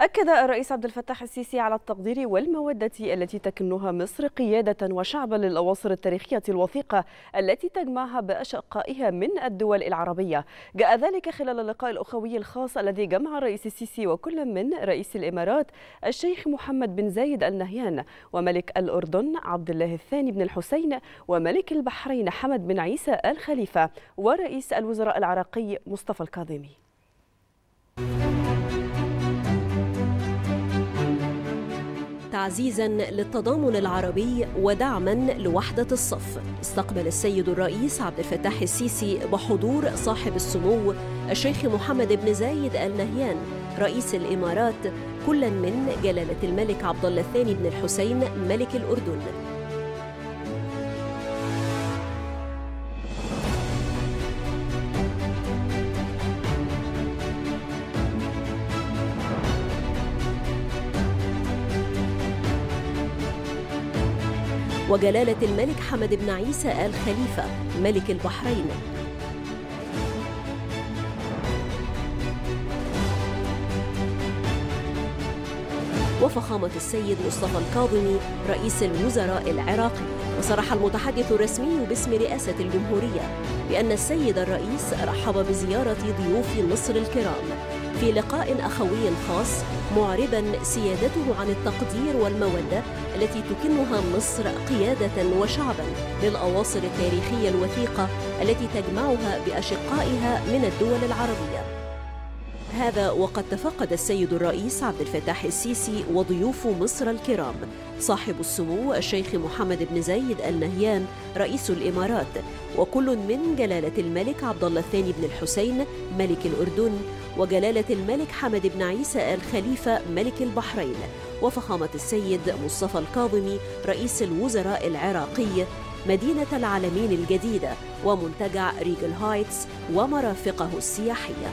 أكد الرئيس عبد الفتاح السيسي على التقدير والمودة التي تكنها مصر قيادة وشعبا للأواصر التاريخية الوثيقة التي تجمعها بأشقائها من الدول العربية. جاء ذلك خلال اللقاء الأخوي الخاص الذي جمع الرئيس السيسي وكل من رئيس الإمارات الشيخ محمد بن زايد ال نهيان وملك الأردن عبد الله الثاني بن الحسين وملك البحرين حمد بن عيسى آل خليفة ورئيس الوزراء العراقي مصطفى الكاظمي. تعزيزا للتضامن العربي ودعما لوحدة الصف. استقبل السيد الرئيس عبد الفتاح السيسي بحضور صاحب السمو الشيخ محمد بن زايد ال نهيان رئيس الإمارات كلا من جلالة الملك عبد الله الثاني بن الحسين ملك الأردن. وجلالة الملك حمد بن عيسى آل خليفة ملك البحرين. وفخامة السيد مصطفى الكاظمي رئيس الوزراء العراقي. وصرح المتحدث الرسمي باسم رئاسة الجمهورية بأن السيد الرئيس رحب بزيارة ضيوف مصر الكرام. في لقاء أخوي خاص معربا سيادته عن التقدير والمودة التي تكنها مصر قيادة وشعبا للأواصر التاريخية الوثيقة التي تجمعها بأشقائها من الدول العربية. هذا وقد تفقد السيد الرئيس عبد الفتاح السيسي وضيوف مصر الكرام. صاحب السمو الشيخ محمد بن زايد ال نهيان رئيس الإمارات. وكل من جلالة الملك عبد الله الثاني بن الحسين ملك الأردن. وجلالة الملك حمد بن عيسى ال خليفه ملك البحرين. وفخامة السيد مصطفى الكاظمي رئيس الوزراء العراقي مدينة العالمين الجديدة. ومنتجع ريجل هايتس ومرافقه السياحية.